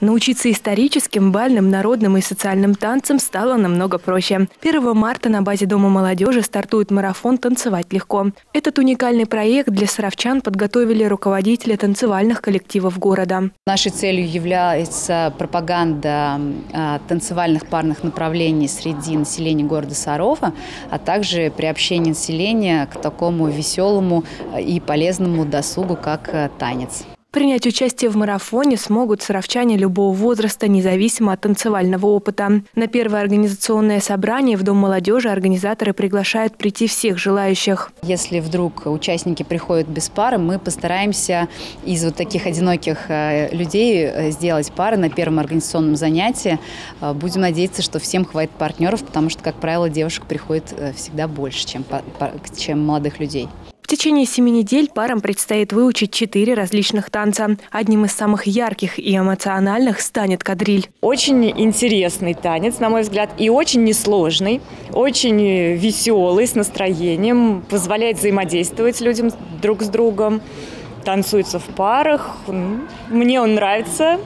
Научиться историческим, бальным, народным и социальным танцам стало намного проще. 1 марта на базе Дома молодежи стартует марафон «Танцевать легко». Этот уникальный проект для саровчан подготовили руководители танцевальных коллективов города. Нашей целью является пропаганда а, танцевальных парных направлений среди населения города Сарова, а также приобщение населения к такому веселому и полезному досугу, как а, танец. Принять участие в марафоне смогут саровчане любого возраста, независимо от танцевального опыта. На первое организационное собрание в Дом молодежи организаторы приглашают прийти всех желающих. Если вдруг участники приходят без пары, мы постараемся из вот таких одиноких э, людей э, сделать пары на первом организационном занятии. Э, будем надеяться, что всем хватит партнеров, потому что, как правило, девушек приходит всегда больше, чем, чем молодых людей. Течение семи недель парам предстоит выучить четыре различных танца. Одним из самых ярких и эмоциональных станет кадриль. Очень интересный танец, на мой взгляд, и очень несложный, очень веселый, с настроением, позволяет взаимодействовать людям друг с другом, танцуется в парах. Мне он нравится,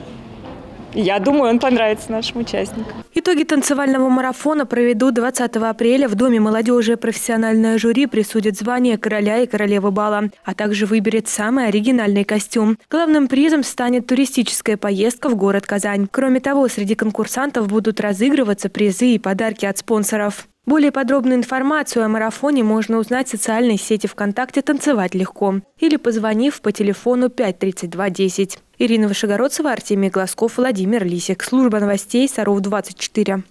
я думаю, он понравится нашим участникам. Итоги танцевального марафона проведут 20 апреля в Доме молодежи. Профессиональное жюри присудит звание короля и королевы бала, а также выберет самый оригинальный костюм. Главным призом станет туристическая поездка в город Казань. Кроме того, среди конкурсантов будут разыгрываться призы и подарки от спонсоров. Более подробную информацию о марафоне можно узнать в социальной сети ВКонтакте «Танцевать легко» или позвонив по телефону 53210. Ирина Вышегородцева, Артемий Глазков, Владимир Лисик. Служба новостей Саров 24.